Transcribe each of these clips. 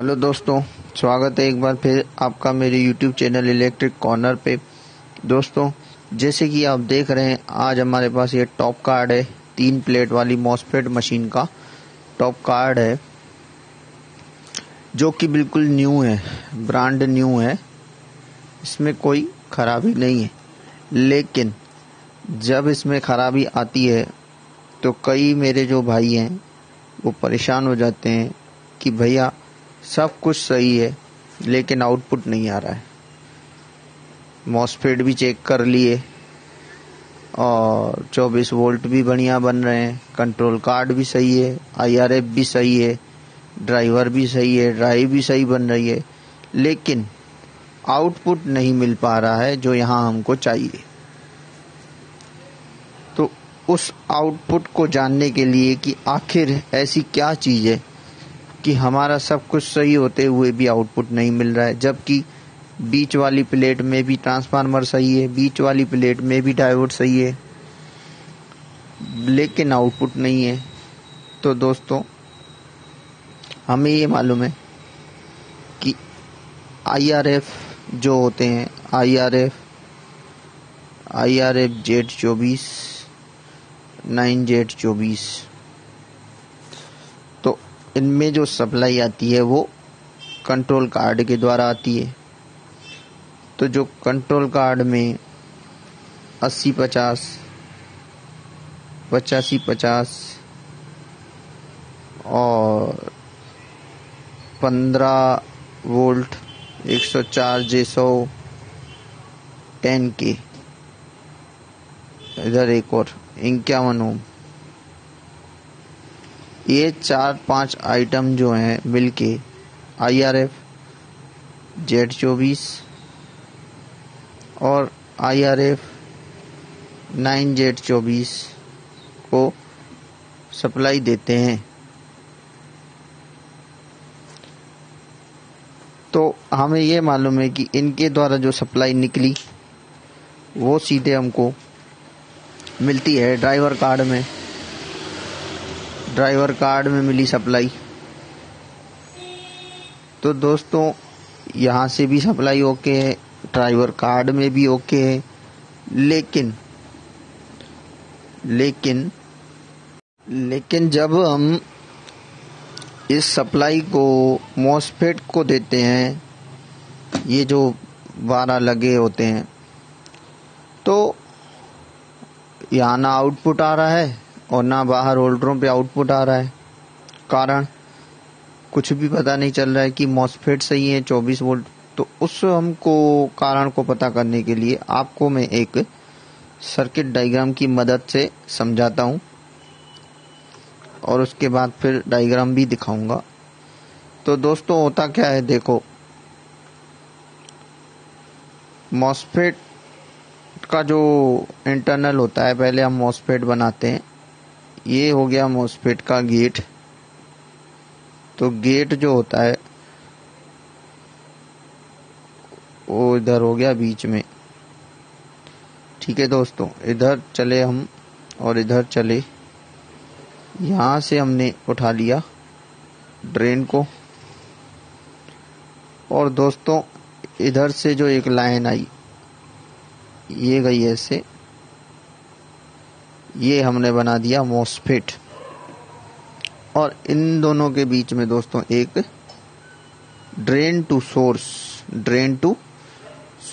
Hello दोस्तों, स्वागत है एक बार फिर आपका मेरे यूट्यूब चैनल इलेक्ट्रिक कॉर्नर पे। दोस्तों, जैसे कि आप देख रहे हैं, आज हमारे पास ये टॉप कार्ड है, तीन प्लेट वाली मॉसफेट मशीन का टॉप कार्ड है, जो कि बिल्कुल न्यू है ब्रांड न्यू है। इसमें कोई खराबी नहीं है। लेकिन, जब इसमें खराबी आती है तो कई मेरे जो भाई हैं, वो परेशान हो जाते हैं कि भैया सब कुछ सही है, लेकिन आउटपुट नहीं आ रहा है। मॉसफेट भी चेक कर लिए, और 24 वोल्ट भी बढ़िया बन रहे हैं। कंट्रोल कार्ड भी सही है आईआरएफ भी सही है ड्राइवर भी सही है ड्राइव भी सही बन रही है, लेकिन आउटपुट नहीं मिल पा रहा है जो यहाँ हमको चाहिए। तो उस आउटपुट को जानने के लिए कि आखिर ऐसी क्या चीज़ है कि हमारा सब कुछ सही होते हुए भी आउटपुट नहीं मिल रहा है, जबकि बीच वाली प्लेट में भी ट्रांसफार्मर सही है, बीच वाली प्लेट में भी डायोड सही है, लेकिन आउटपुट नहीं है। तो दोस्तों, हमें ये मालूम है कि आईआरएफ जो होते हैं आईआरएफ आईआरएफ जेड चौबीस नाइन जेड चौबीस इनमें जो सप्लाई आती है वो कंट्रोल कार्ड के द्वारा आती है। तो जो कंट्रोल कार्ड में अस्सी पचास, पचासी पचास और पंद्रह वोल्ट, एक सौ चार जे सौ टेन के। इधर एक और, इक्यावन ओम। ये चार पाँच आइटम जो हैं मिलके आई आर एफ़ जेड चौबीस और I R F nine Z चौबीस को सप्लाई देते हैं। तो हमें ये मालूम है कि इनके द्वारा जो सप्लाई निकली, वो सीधे हमको मिलती है ड्राइवर कार्ड में। ड्राइवर कार्ड में मिली सप्लाई। तो दोस्तों, यहाँ से भी सप्लाई ओके है, ड्राइवर कार्ड में भी ओके है, लेकिन लेकिन लेकिन जब हम इस सप्लाई को मॉसफेट को देते हैं, ये जो बारह लगे होते हैं तो यहाँ ना आउटपुट आ रहा है। और ना बाहर होल्डरों पे आउटपुट आ रहा है। कारण? कुछ भी पता नहीं चल रहा है कि मॉसफेट सही है 24 वोल्ट। तो उस हमको, कारण को पता करने के लिए आपको मैं एक सर्किट डायग्राम की मदद से समझाता हूँ। और उसके बाद फिर डायग्राम भी दिखाऊँगा। तो दोस्तों, होता क्या है, देखो। मॉसफेट का जो इंटरनल होता है, पहले हम मॉसफेट बनाते हैं। ये हो गया मॉसफेट का गेट। तो गेट जो होता है, वो इधर हो गया बीच में। ठीक है दोस्तों, इधर चले हम और इधर चले। यहाँ से हमने उठा लिया ड्रेन को। और दोस्तों, इधर से जो एक लाइन आई, ये गई ऐसे। ये हमने बना दिया मोसफेट और इन दोनों के बीच में दोस्तों एक drain to source drain to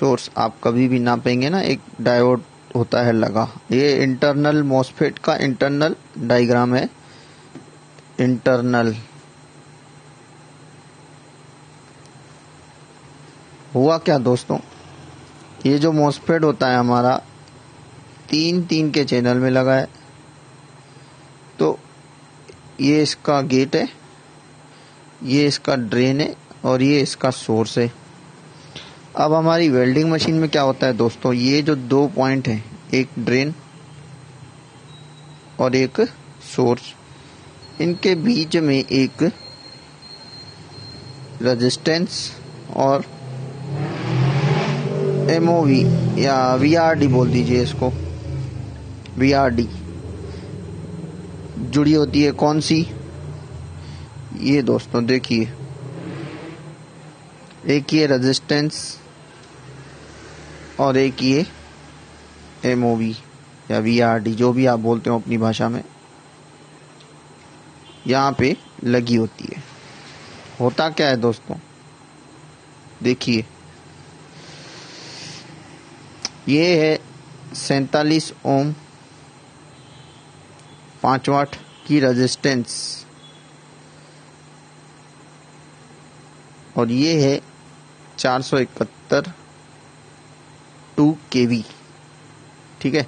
source आप कभी भी नापेंगे ना, एक डायोड होता है लगा। ये इंटरनल मोसफेट का इंटरनल डायग्राम है। इंटरनल हुआ क्या दोस्तों? ये जो मोसफेट होता है हमारा तीन तीन के चैनल में लगा है। तो ये इसका गेट है, ये इसका ड्रेन है और ये इसका सोर्स है। अब हमारी वेल्डिंग मशीन में क्या होता है दोस्तों, ये जो दो पॉइंट हैं, एक ड्रेन और एक सोर्स, इनके बीच में एक रेजिस्टेंस और एमओवी या वीआरडी बोल दीजिए इसको। वीआरडी जुड़ी होती है कौन सी? ये दोस्तों देखिए। एक ये रेजिस्टेंस और एक ये एम या वी आर डी जो भी आप बोलते हो अपनी भाषा में, यहाँ पे लगी होती है। होता क्या है दोस्तों? देखिए। ये है सैतालीस ओम पाँच वाट की रेजिस्टेंस और ये है चार सौ इकहत्तर टू के वी ठीक है?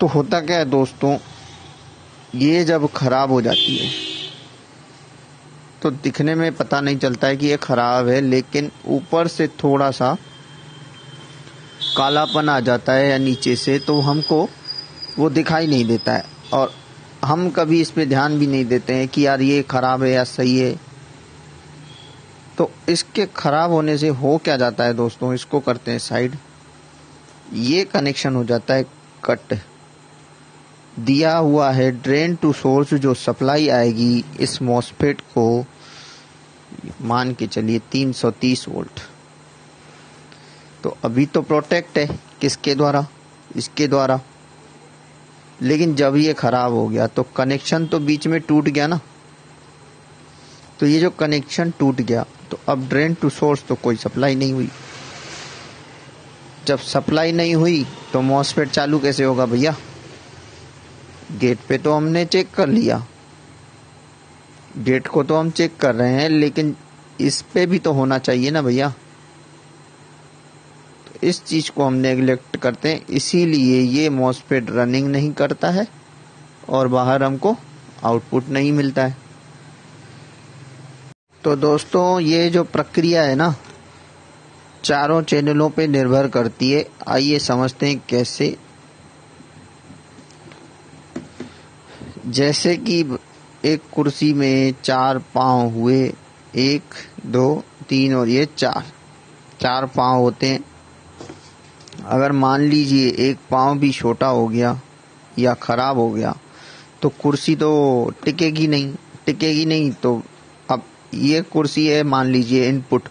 तो होता क्या है दोस्तों, ये जब खराब हो जाती है तो दिखने में पता नहीं चलता है कि ये खराब है, लेकिन ऊपर से थोड़ा सा कालापन आ जाता है या नीचे से तो हमको वो दिखाई नहीं देता है। और हम कभी इस पे ध्यान भी नहीं देते हैं कि यार ये खराब है या सही है। तो इसके खराब होने से हो क्या जाता है दोस्तों? इसको करते हैं साइड ये कनेक्शन हो जाता है कट दिया हुआ है ड्रेन टू सोर्स जो सप्लाई आएगी इस मॉसफेट को मान के चलिए 330 वोल्ट तो अभी तो प्रोटेक्ट है किसके द्वारा? इसके द्वारा। लेकिन जब ये खराब हो गया तो कनेक्शन तो बीच में टूट गया ना। तो ये जो कनेक्शन टूट गया तो अब ड्रेन टू सोर्स तो कोई सप्लाई नहीं हुई। जब सप्लाई नहीं हुई तो मॉसफेट चालू कैसे होगा भैया? गेट पे तो हमने चेक कर लिया। गेट को तो हम चेक कर रहे हैं, लेकिन इस पे भी तो होना चाहिए ना भैया। इस चीज़ को हम नेग्लेक्ट करते हैं, इसीलिए ये मॉसफेट रनिंग नहीं करता है और बाहर हमको आउटपुट नहीं मिलता है। तो दोस्तों, ये जो प्रक्रिया है ना, चारों चैनलों पे निर्भर करती है। आइए समझते हैं कैसे। जैसे कि एक कुर्सी में चार पाँव हुए, एक, दो, तीन और ये चार। चार पाँव होते हैं। अगर मान लीजिए एक पाँव भी छोटा हो गया या खराब हो गया तो कुर्सी तो टिकेगी नहीं टिकेगी नहीं तो अब ये कुर्सी है मान लीजिए इनपुट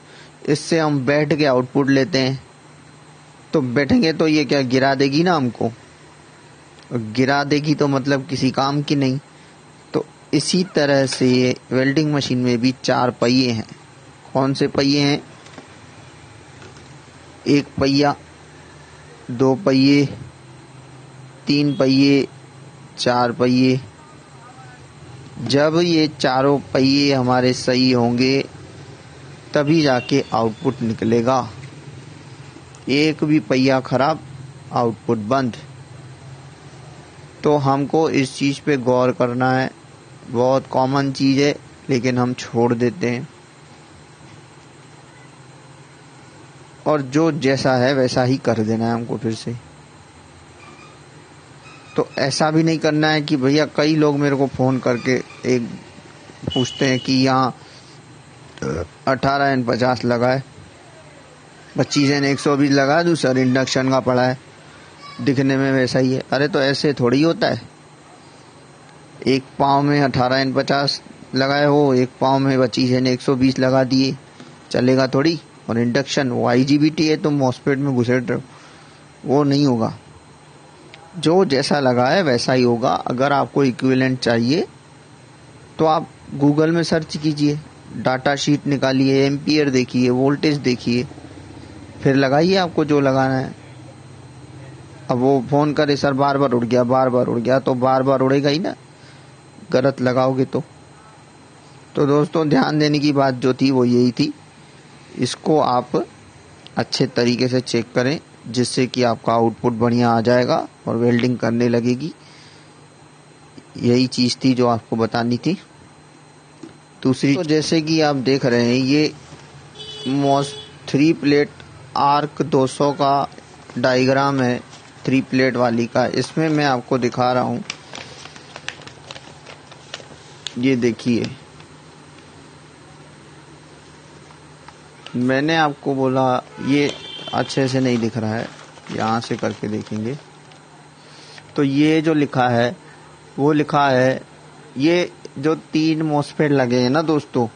इससे हम बैठ के आउटपुट लेते हैं। तो बैठेंगे तो ये क्या गिरा देगी ना हमको? गिरा देगी तो मतलब किसी काम की नहीं। तो इसी तरह से वेल्डिंग मशीन में भी चार पहिए हैं। कौन से पहिए हैं? एक पहिया दो पहिए, तीन पहिए, चार पहिए। जब ये चारों पहिए हमारे सही होंगे, तभी जाके आउटपुट निकलेगा। एक भी पहिया खराब, आउटपुट बंद। तो हमको इस चीज़ पे गौर करना है। बहुत कॉमन चीज़ है, लेकिन हम छोड़ देते हैं। और जो जैसा है वैसा ही कर देना है हमको फिर से। तो ऐसा भी नहीं करना है कि भैया कई लोग मेरे को फ़ोन करके एक पूछते हैं कि यहाँ अठारह एन पचास लगा है, पच्चीस एन एक सौ बीस लगा है, दूसरा इंडक्शन का पड़ा है, दिखने में वैसा ही है। अरे तो ऐसे थोड़ी होता है। एक पाँव में अठारह एन पचास लगाए हो, एक पाँव में पच्चीस एन एक सौ बीस लगा दिए, चलेगा थोड़ी। और इंडक्शन वो आई जी बी टी है, तुम मॉस्पेट में घुसे रहे। वो नहीं होगा। जो जैसा लगा है, वैसा ही होगा। अगर आपको इक्विवेलेंट चाहिए तो आप गूगल में सर्च कीजिए। डाटा शीट निकालिए एम्पियर देखिए वोल्टेज देखिए। फिर लगाइए आपको जो लगाना है। अब वो फ़ोन करे सर बार बार उड़ गया बार बार उड़ गया। तो बार बार उड़ेगा ही ना। गलत लगाओगे तो। तो दोस्तों, ध्यान देने की बात जो थी, वो यही थी। इसको आप अच्छे तरीके से चेक करें, जिससे कि आपका आउटपुट बढ़िया आ जाएगा और वेल्डिंग करने लगेगी। यही चीज़ थी जो आपको बतानी थी। दूसरी तो जैसे कि आप देख रहे हैं, ये मोस थ्री प्लेट आर्क 200 का डायग्राम है, थ्री प्लेट वाली का। इसमें मैं आपको दिखा रहा हूँ। ये देखिए। मैंने आपको बोला, ये अच्छे से नहीं दिख रहा है, यहाँ से करके देखेंगे। तो ये जो लिखा है, वो लिखा है, ये जो तीन मोसफेट लगे हैं ना दोस्तों,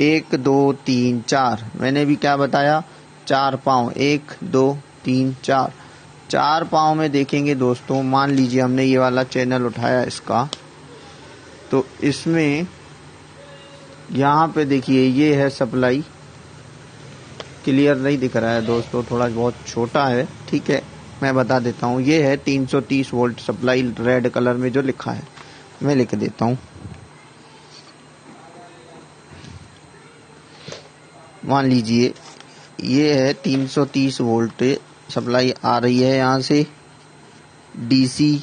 एक, दो, तीन, चार। मैंने भी क्या बताया, चार पाँव, एक, दो, तीन, चार। चार पाँव में देखेंगे दोस्तों, मान लीजिए हमने ये वाला चैनल उठाया इसका तो इसमें यहाँ पे देखिए, ये है सप्लाई। क्लियर नहीं दिख रहा है दोस्तों, थोड़ा बहुत छोटा है, ठीक है? मैं बता देता हूँ, ये है 330 वोल्ट सप्लाई रेड कलर में जो लिखा है, मैं लिख देता हूँ। मान लीजिए, ये है 330 वोल्ट सप्लाई आ रही है यहाँ से डीसी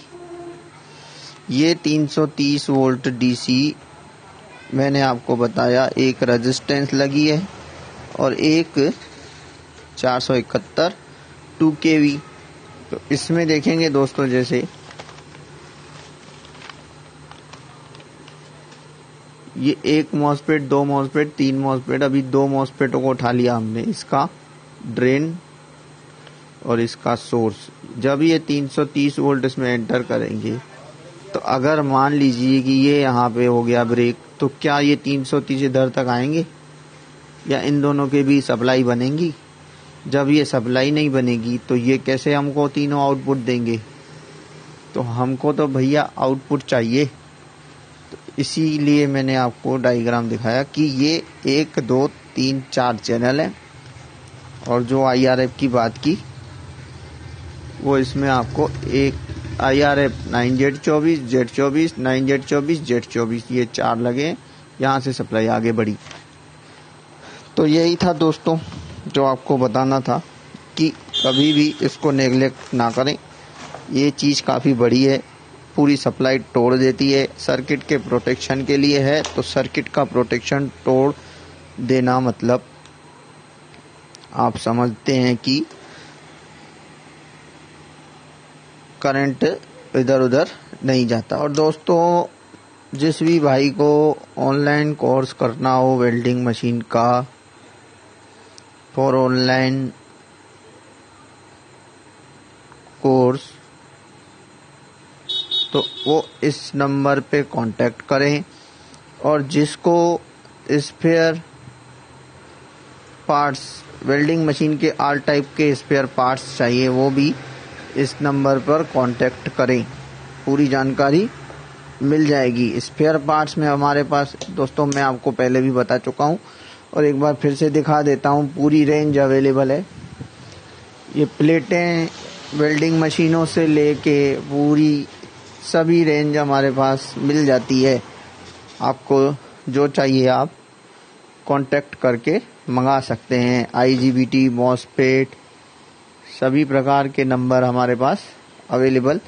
ये 330 वोल्ट डीसी मैंने आपको बताया, एक रेजिस्टेंस लगी है और एक चार सौ इकहत्तर, टू के वी तो इसमें देखेंगे दोस्तों जैसे, ये एक मॉसपेट दो मॉसपेट तीन मॉसपेट अभी दो मॉसपेटों को उठा लिया हमने। इसका ड्रेन और इसका सोर्स जब ये 330 वोल्ट इसमें एंटर करेंगे तो अगर मान लीजिए कि ये यहाँ पे हो गया ब्रेक तो क्या ये 330 इधर तक आएँगे? या इन दोनों के भी सप्लाई बनेंगी? जब ये सप्लाई नहीं बनेगी तो ये कैसे हमको तीनों आउटपुट देंगे? तो हमको तो भैया आउटपुट चाहिए। तो इसीलिए मैंने आपको डायग्राम दिखाया कि ये एक, दो, तीन, चार चैनल है। और जो आईआरएफ की बात की, वो इसमें आपको एक I R F nine Z चौबीस जेड चौबीस नाइन जेड चौबीस जेड चौबीस, ये चार लगे यहाँ से सप्लाई आगे बढ़ी। तो यही था दोस्तों। जो आपको बताना था कि कभी भी इसको नेगलेक्ट ना करें। ये चीज़ काफ़ी बड़ी है, पूरी सप्लाई तोड़ देती है। सर्किट के प्रोटेक्शन के लिए है तो सर्किट का प्रोटेक्शन तोड़ देना मतलब आप समझते हैं कि करंट इधर उधर नहीं जाता। और दोस्तों, जिस भी भाई को ऑनलाइन कोर्स करना हो वेल्डिंग मशीन का फॉर ऑनलाइन कोर्स तो वो इस नंबर पे कांटेक्ट करें और जिसको स्पेयर पार्ट्स वेल्डिंग मशीन के आल टाइप के स्पेयर पार्ट्स चाहिए, वो भी इस नंबर पर कांटेक्ट करें। पूरी जानकारी मिल जाएगी। स्पेयर पार्ट्स में हमारे पास, दोस्तों, मैं आपको पहले भी बता चुका हूँ और एक बार फिर से दिखा देता हूँ, पूरी रेंज अवेलेबल है। ये प्लेटें वेल्डिंग मशीनों से लेके पूरी सभी रेंज हमारे पास मिल जाती है। आपको जो चाहिए आप कांटेक्ट करके मंगा सकते हैं। आई जी बी टी मॉसपेट सभी प्रकार के नंबर हमारे पास अवेलेबल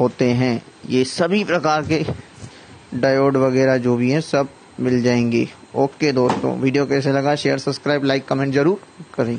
होते हैं। ये सभी प्रकार के डायोड वगैरह जो भी हैं, सब मिल जाएँगे। ओके दोस्तों वीडियो कैसे लगा शेयर सब्सक्राइब लाइक कमेंट ज़रूर करें।